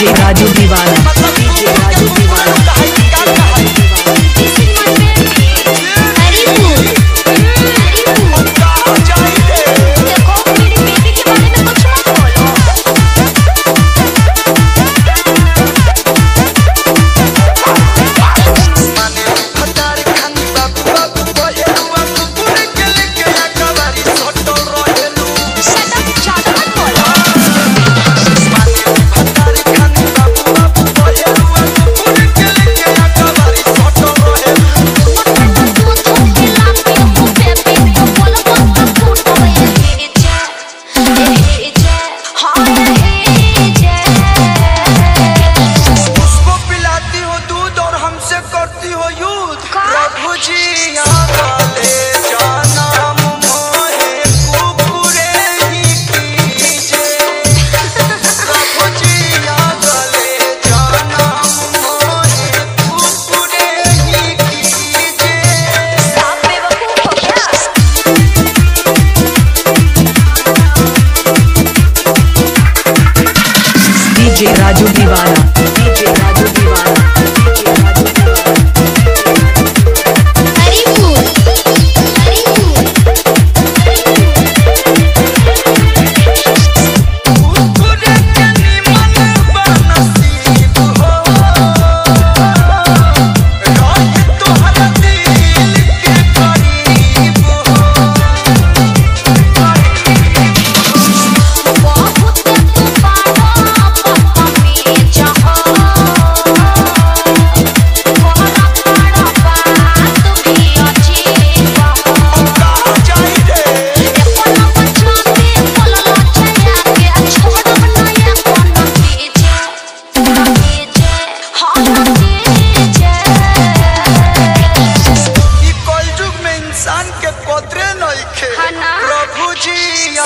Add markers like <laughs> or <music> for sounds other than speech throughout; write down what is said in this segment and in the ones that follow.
गाजे गाजे दीवाना। राजू दीवाना। के पोतरे नहीं खे। हाँ प्रभु जी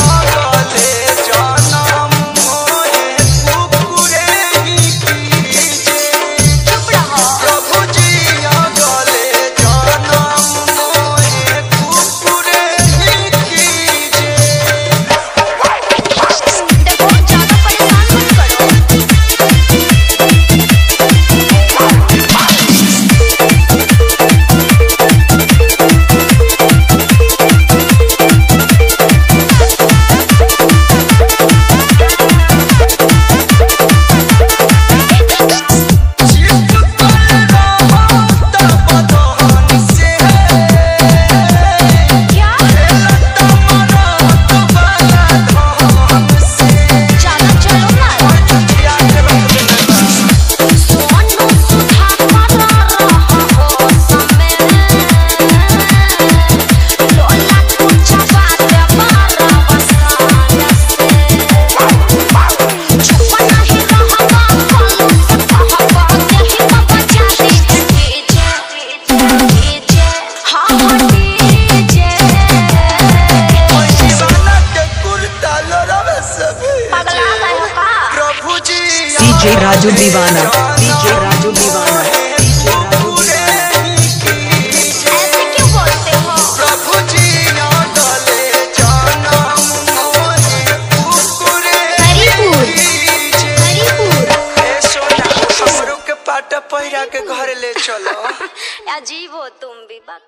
डीजे राजू दीवाना। डीजे राजू दीवाना। अजीब <laughs> हो तुम भी बक